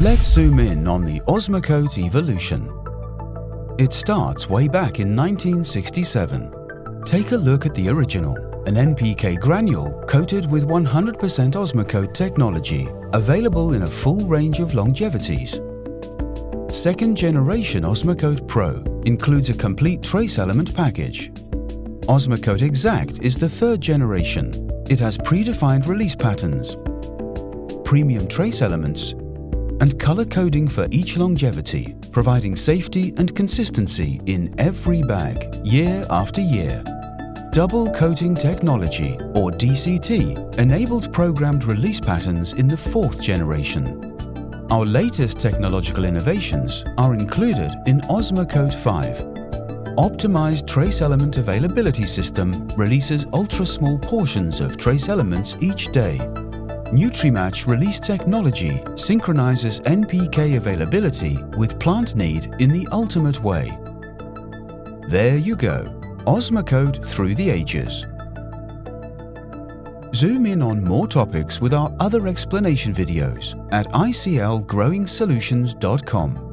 Let's zoom in on the Osmocote evolution. It starts way back in 1967. Take a look at the original, an NPK granule coated with 100% Osmocote technology, available in a full range of longevities. Second generation Osmocote Pro includes a complete trace element package. Osmocote Exact is the third generation. It has predefined release patterns, premium trace elements, and color coding for each longevity providing safety and consistency in every bag, year after year. Double Coating Technology, or DCT, enabled programmed release patterns in the fourth generation. Our latest technological innovations are included in Osmocote 5. Optimized Trace Element Availability System releases ultra-small portions of trace elements each day NutriMatch release technology synchronizes NPK availability with plant need in the ultimate way. There you go, Osmocote through the ages. Zoom in on more topics with our other explanation videos at iclgrowingsolutions.com.